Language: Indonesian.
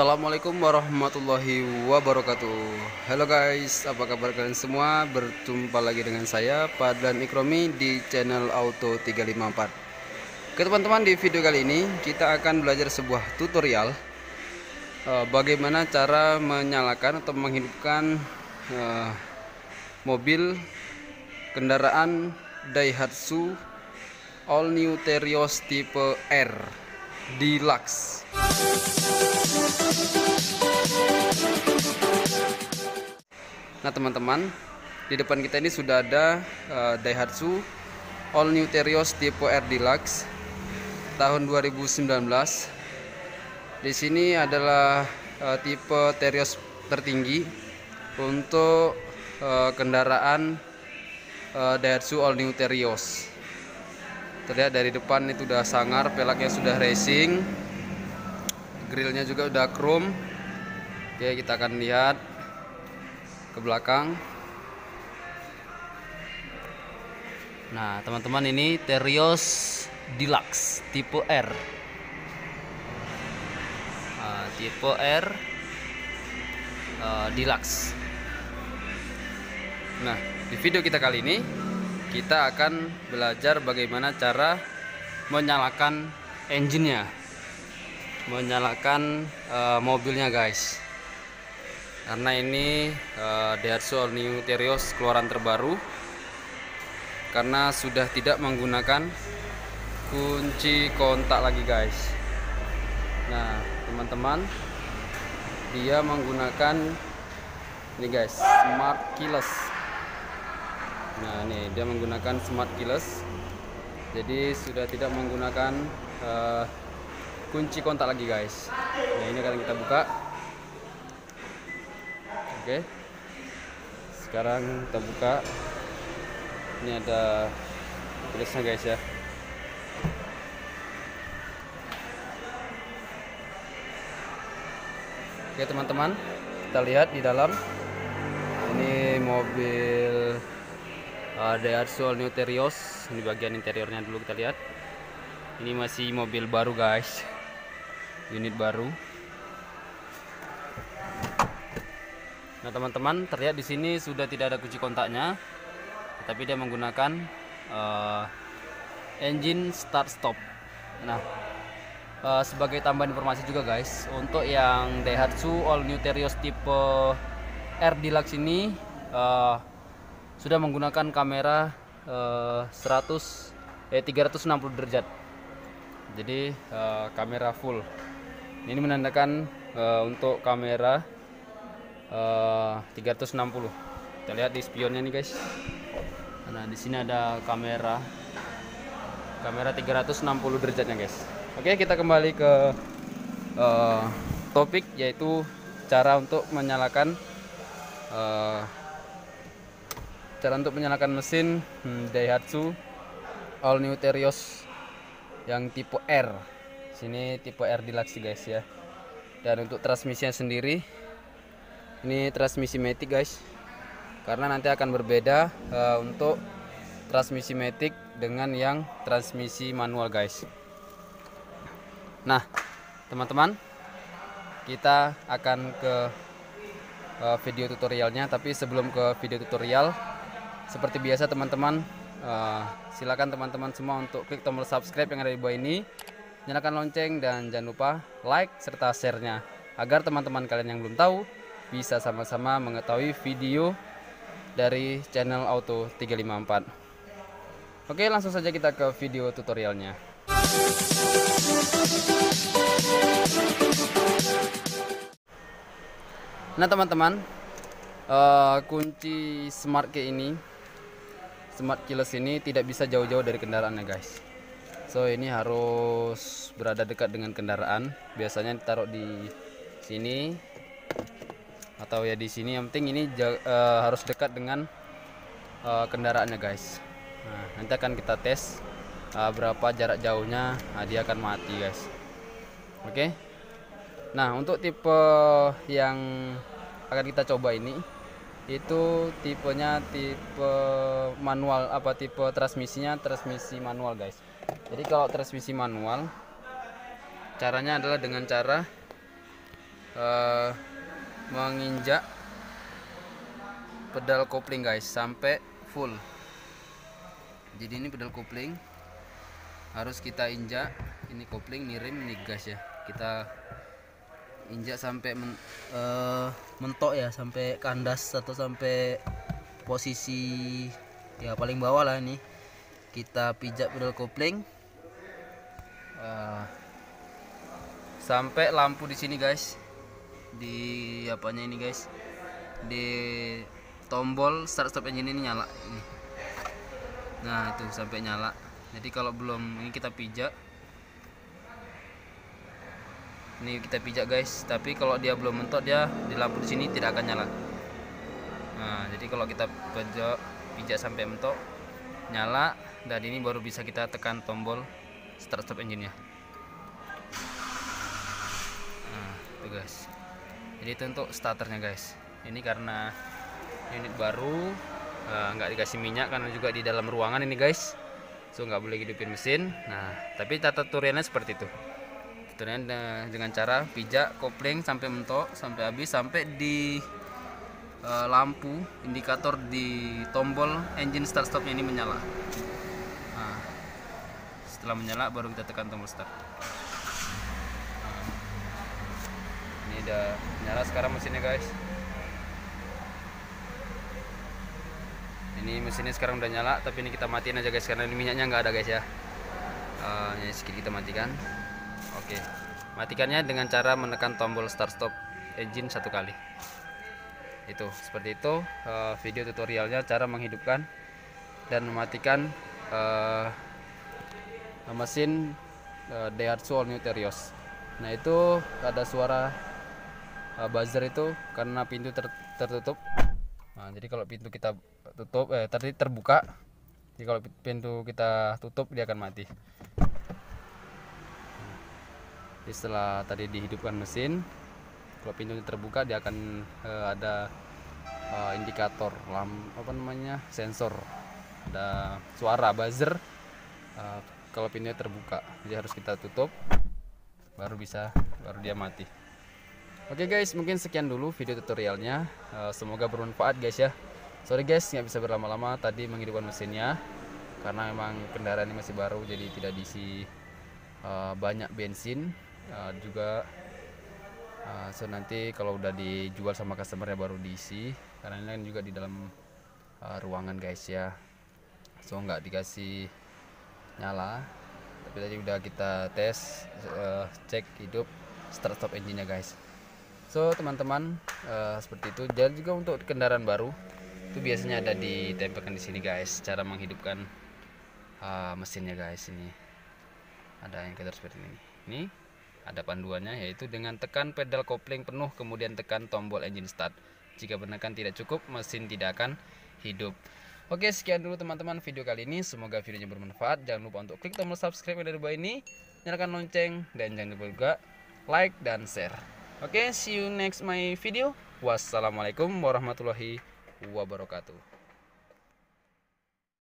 Assalamualaikum warahmatullahi wabarakatuh. Halo guys, apa kabar kalian semua? Berjumpa lagi dengan saya Padlan Ikromi di channel Auto 354 Oke teman-teman, di video kali ini kita akan belajar sebuah tutorial uh, Bagaimana cara menyalakan atau menghidupkan uh, mobil kendaraan Daihatsu All New Terios tipe R Deluxe Nah teman-teman di depan kita ini sudah ada uh, Daihatsu All New Terios tipe R Deluxe tahun 2019 di sini adalah uh, tipe Terios tertinggi untuk uh, kendaraan uh, Daihatsu All New Terios. Terlihat dari depan itu udah sangar pelaknya sudah racing grillnya juga udah chrome oke kita akan lihat ke belakang. Nah teman-teman ini Terios Deluxe tipe R. Nah, tipe R uh, Deluxe. Nah di video kita kali ini kita akan belajar bagaimana cara menyalakan engine-nya menyalakan uh, mobilnya guys. Karena ini uh, Daihatsu All New Terios keluaran terbaru. Karena sudah tidak menggunakan kunci kontak lagi guys. Nah teman-teman dia menggunakan ini guys smart keyless. Nah ini dia menggunakan smart keyless. Jadi sudah tidak menggunakan uh, kunci kontak lagi guys. Nah ini akan kita buka. Oke. Sekarang kita buka. Ini ada tulisnya guys ya. Oke teman-teman kita lihat di dalam. Ini mobil uh, Daihatsu All New Terios ini bagian interiornya dulu kita lihat. Ini masih mobil baru guys unit baru. Nah teman-teman terlihat di sini sudah tidak ada kunci kontaknya tapi dia menggunakan uh, engine start stop. Nah uh, sebagai tambahan informasi juga guys untuk yang Daihatsu All New Terios tipe R Deluxe ini uh, sudah menggunakan kamera uh, 100 eh 360 derajat. Jadi uh, kamera full ini menandakan uh, untuk kamera uh, 360 kita lihat di spionnya nih guys. Nah di sini ada kamera. Kamera 360 derajatnya guys. Oke kita kembali ke uh, topik yaitu cara untuk menyalakan uh, cara untuk menyalakan mesin hmm, Daihatsu All New Terios yang tipe R sini tipe R Deluxe guys ya. Dan untuk transmisinya sendiri ini transmisi matic guys. Karena nanti akan berbeda uh, untuk transmisi matic dengan yang transmisi manual guys. Nah teman-teman kita akan ke uh, video tutorialnya. Tapi sebelum ke video tutorial seperti biasa teman-teman uh, silakan teman-teman semua untuk klik tombol subscribe yang ada di bawah ini nyalakan lonceng dan jangan lupa like serta share-nya. Agar teman-teman kalian yang belum tahu bisa sama-sama mengetahui video dari channel Auto 354 Oke langsung saja kita ke video tutorialnya. Nah teman-teman uh, kunci smart key ini smart keyless ini tidak bisa jauh-jauh dari kendaraannya guys so ini harus berada dekat dengan kendaraan. Biasanya ditaruh di sini atau ya di sini. Yang penting ini uh, harus dekat dengan uh, kendaraannya guys. Nah, nanti akan kita tes uh, berapa jarak jauhnya nah, dia akan mati guys. Oke? Okay? nah untuk tipe yang akan kita coba ini itu tipenya tipe manual apa tipe transmisinya transmisi manual guys jadi kalau transmisi manual caranya adalah dengan cara uh, menginjak pedal kopling guys sampai full. Jadi ini pedal kopling harus kita injak. Ini kopling ini rem ini gas ya. Kita injak sampai men, uh, mentok ya sampai kandas atau sampai posisi ya paling bawah lah ini kita pijak pedal kopling. Uh, sampai lampu di sini guys. Di apanya ini guys? Di tombol start stop engine ini nyala ini. Nah itu sampai nyala. Jadi kalau belum ini kita pijak. Ini kita pijak guys. Tapi kalau dia belum mentok dia di lampu di sini tidak akan nyala. Nah jadi kalau kita pijak pijak sampai mentok nyala dan ini baru bisa kita tekan tombol start stop engine nya nah itu guys. Jadi itu untuk starternya guys. Ini karena unit baru eh, nggak uh, dikasih minyak karena juga di dalam ruangan ini guys. So nggak boleh hidupin mesin. Nah tapi tata tutorialnya seperti itu. Tutorialnya dengan cara pijak kopling sampai mentok sampai habis sampai di uh, lampu indikator di tombol engine start stopnya ini menyala setelah menyala baru kita tekan tombol start. Ini udah nyala sekarang mesinnya guys. Ini mesinnya sekarang udah nyala tapi ini kita matiin aja guys karena ini minyaknya nggak ada guys ya. Uh, ini sedikit kita matikan. Oke. Matikannya dengan cara menekan tombol start stop engine satu kali. Itu seperti itu uh, video tutorialnya cara menghidupkan dan mematikan uh, mesin uh, Daihatsu All New Terios nah itu ada suara uh, buzzer itu karena pintu ter tertutup. Nah, jadi kalau pintu kita tutup eh tadi terbuka jadi kalau pintu kita tutup dia akan mati. Jadi setelah tadi dihidupkan mesin kalau pintu terbuka dia akan eh, ada eh, indikator lam apa namanya sensor. Ada suara buzzer eh, kalau pintunya terbuka jadi harus kita tutup baru bisa baru dia mati Oke okay guys, mungkin sekian dulu video tutorialnya. Uh, semoga bermanfaat guys ya. Sorry guys, nggak bisa berlama-lama tadi menghidupkan mesinnya karena memang kendaraan ini masih baru jadi tidak diisi uh, banyak bensin uh, juga. So nanti kalau udah dijual sama customernya baru diisi karena ini kan juga di dalam ruangan guys ya. So nggak dikasih nyala. Tapi tadi udah kita tes uh, cek hidup start stop engine-nya guys. So teman-teman uh, seperti itu. Dan juga untuk kendaraan baru itu biasanya ada ditempelkan di sini guys. Cara menghidupkan uh, mesinnya guys ini. Ada yang kita seperti ini. Ini ada panduannya yaitu dengan tekan pedal kopling penuh kemudian tekan tombol engine start. Jika menekan tidak cukup mesin tidak akan hidup Oke sekian dulu teman-teman video kali ini. Semoga videonya bermanfaat. Jangan lupa untuk klik tombol subscribe dari bawah ini. Nyalakan lonceng. Dan jangan lupa juga like dan share. Oke, see you next my video. Wassalamualaikum warahmatullahi wabarakatuh.